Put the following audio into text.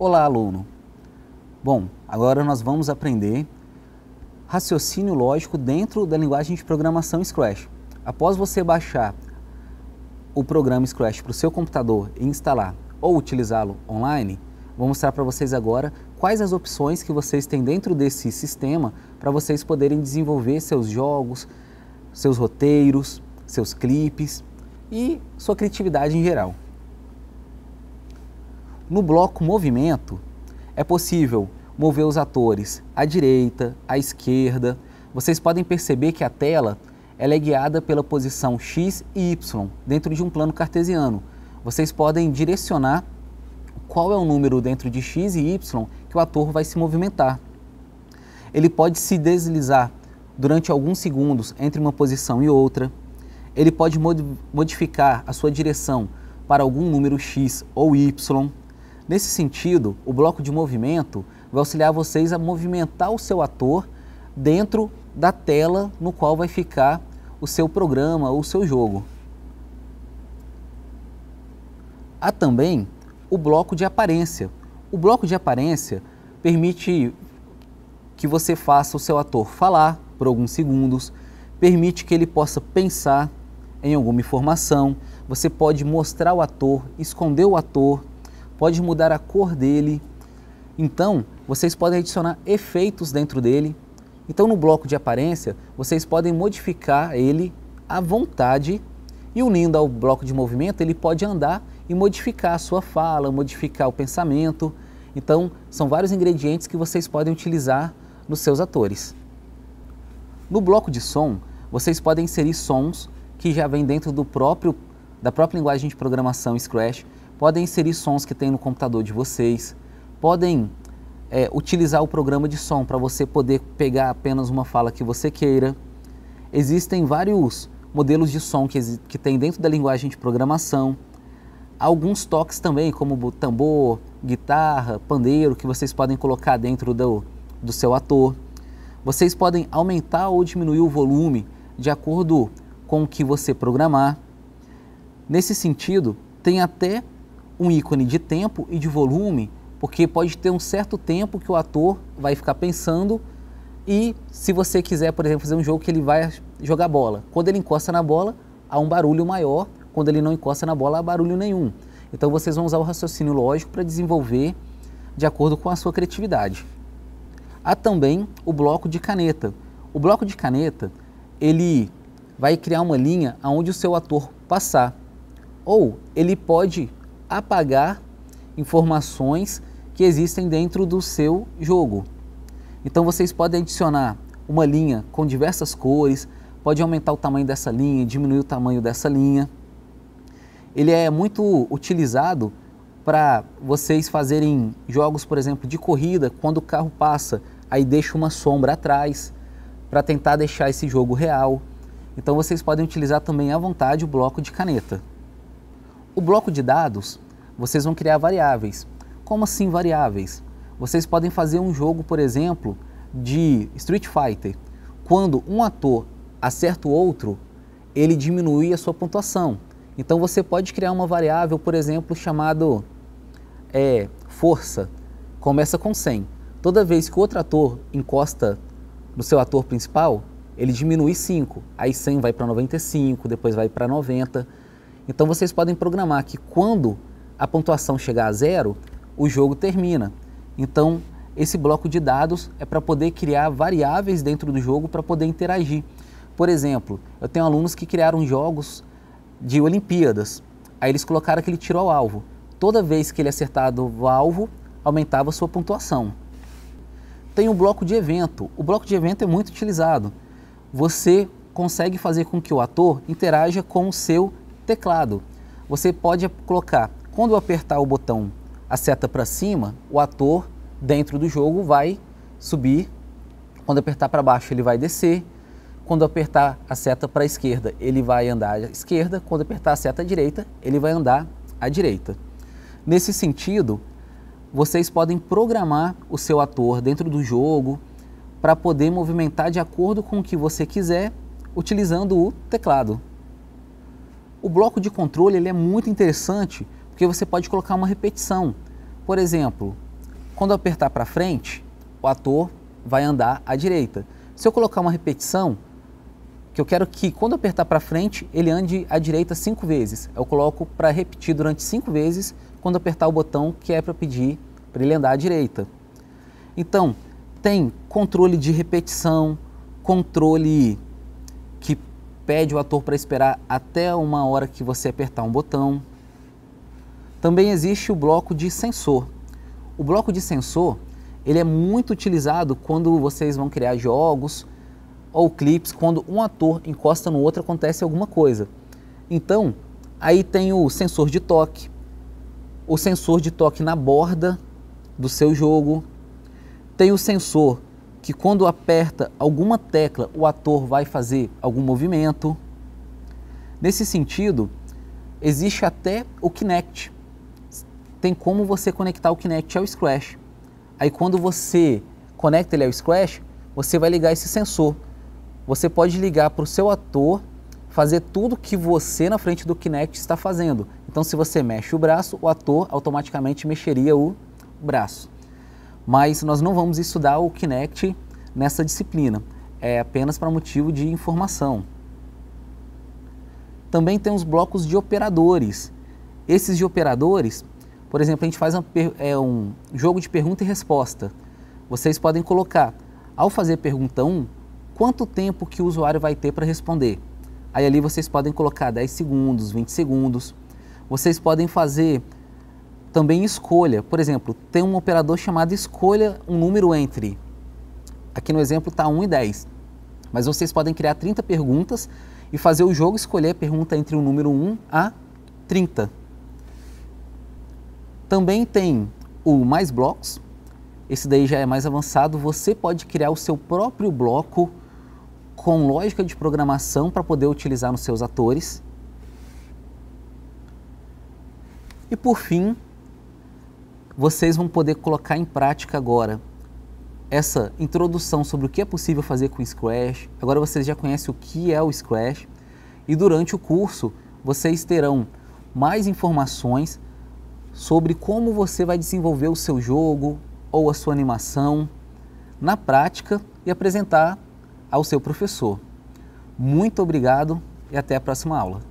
Olá, aluno! Bom, agora nós vamos aprender raciocínio lógico dentro da linguagem de programação Scratch. Após você baixar o programa Scratch para o seu computador e instalar ou utilizá-lo online, vou mostrar para vocês agora quais as opções que vocês têm dentro desse sistema para vocês poderem desenvolver seus jogos, seus roteiros, seus clipes e sua criatividade em geral. No bloco movimento, é possível mover os atores à direita, à esquerda. Vocês podem perceber que a tela ela é guiada pela posição X e Y dentro de um plano cartesiano. Vocês podem direcionar qual é o número dentro de X e Y que o ator vai se movimentar. Ele pode se deslizar durante alguns segundos entre uma posição e outra. Ele pode modificar a sua direção para algum número X ou Y. Nesse sentido, o bloco de movimento vai auxiliar vocês a movimentar o seu ator dentro da tela no qual vai ficar o seu programa ou o seu jogo. Há também o bloco de aparência. O bloco de aparência permite que você faça o seu ator falar por alguns segundos, permite que ele possa pensar em alguma informação, você pode mostrar o ator, esconder o ator, pode mudar a cor dele. Então, vocês podem adicionar efeitos dentro dele. Então, no bloco de aparência, vocês podem modificar ele à vontade e unindo ao bloco de movimento, ele pode andar e modificar a sua fala, modificar o pensamento. Então, são vários ingredientes que vocês podem utilizar nos seus atores. No bloco de som, vocês podem inserir sons que já vêm dentro do próprio, da própria linguagem de programação Scratch podem inserir sons que tem no computador de vocês, podem é, utilizar o programa de som para você poder pegar apenas uma fala que você queira. Existem vários modelos de som que, que tem dentro da linguagem de programação. Alguns toques também, como tambor, guitarra, pandeiro, que vocês podem colocar dentro do, do seu ator. Vocês podem aumentar ou diminuir o volume de acordo com o que você programar. Nesse sentido, tem até um ícone de tempo e de volume, porque pode ter um certo tempo que o ator vai ficar pensando e se você quiser, por exemplo, fazer um jogo que ele vai jogar bola, quando ele encosta na bola, há um barulho maior, quando ele não encosta na bola, há barulho nenhum. Então vocês vão usar o raciocínio lógico para desenvolver de acordo com a sua criatividade. Há também o bloco de caneta. O bloco de caneta, ele vai criar uma linha aonde o seu ator passar. Ou ele pode apagar informações que existem dentro do seu jogo. Então vocês podem adicionar uma linha com diversas cores, pode aumentar o tamanho dessa linha, diminuir o tamanho dessa linha. Ele é muito utilizado para vocês fazerem jogos, por exemplo, de corrida, quando o carro passa, aí deixa uma sombra atrás, para tentar deixar esse jogo real. Então vocês podem utilizar também à vontade o bloco de caneta. O bloco de dados, vocês vão criar variáveis. Como assim variáveis? Vocês podem fazer um jogo, por exemplo, de Street Fighter. Quando um ator acerta o outro, ele diminui a sua pontuação. Então você pode criar uma variável, por exemplo, chamado é, força. Começa com 100. Toda vez que outro ator encosta no seu ator principal, ele diminui 5. Aí 100 vai para 95, depois vai para 90. Então vocês podem programar que quando a pontuação chegar a zero, o jogo termina. Então esse bloco de dados é para poder criar variáveis dentro do jogo para poder interagir. Por exemplo, eu tenho alunos que criaram jogos de Olimpíadas. Aí eles colocaram aquele tiro ao alvo. Toda vez que ele acertava o alvo, aumentava a sua pontuação. Tem o bloco de evento. O bloco de evento é muito utilizado. Você consegue fazer com que o ator interaja com o seu teclado. Você pode colocar, quando apertar o botão a seta para cima, o ator dentro do jogo vai subir, quando apertar para baixo ele vai descer, quando apertar a seta para a esquerda ele vai andar à esquerda, quando apertar a seta à direita ele vai andar à direita. Nesse sentido, vocês podem programar o seu ator dentro do jogo para poder movimentar de acordo com o que você quiser utilizando o teclado. O bloco de controle ele é muito interessante porque você pode colocar uma repetição. Por exemplo, quando eu apertar para frente, o ator vai andar à direita. Se eu colocar uma repetição, que eu quero que quando eu apertar para frente, ele ande à direita cinco vezes. Eu coloco para repetir durante cinco vezes quando apertar o botão que é para pedir para ele andar à direita. Então, tem controle de repetição, controle pede o ator para esperar até uma hora que você apertar um botão. Também existe o bloco de sensor. O bloco de sensor ele é muito utilizado quando vocês vão criar jogos ou clipes, quando um ator encosta no outro acontece alguma coisa. Então, aí tem o sensor de toque, o sensor de toque na borda do seu jogo, tem o sensor que quando aperta alguma tecla o ator vai fazer algum movimento. Nesse sentido, existe até o Kinect. Tem como você conectar o Kinect ao Scratch. Aí quando você conecta ele ao Scratch, você vai ligar esse sensor. Você pode ligar para o seu ator fazer tudo que você na frente do Kinect está fazendo. Então se você mexe o braço, o ator automaticamente mexeria o braço. Mas nós não vamos estudar o Kinect nessa disciplina. É apenas para motivo de informação. Também tem os blocos de operadores. Esses de operadores por exemplo, a gente faz uma, é, um jogo de pergunta e resposta. Vocês podem colocar, ao fazer pergunta 1, quanto tempo que o usuário vai ter para responder. Aí ali vocês podem colocar 10 segundos, 20 segundos. Vocês podem fazer também escolha. Por exemplo, tem um operador chamado escolha um número entre. Aqui no exemplo está 1 e 10. Mas vocês podem criar 30 perguntas e fazer o jogo escolher a pergunta entre o número 1 a 30. Também tem o Mais Blocos, esse daí já é mais avançado. Você pode criar o seu próprio bloco com lógica de programação para poder utilizar nos seus atores. E por fim, vocês vão poder colocar em prática agora essa introdução sobre o que é possível fazer com o Scratch. Agora vocês já conhecem o que é o Scratch e durante o curso vocês terão mais informações sobre como você vai desenvolver o seu jogo ou a sua animação na prática e apresentar ao seu professor. Muito obrigado e até a próxima aula.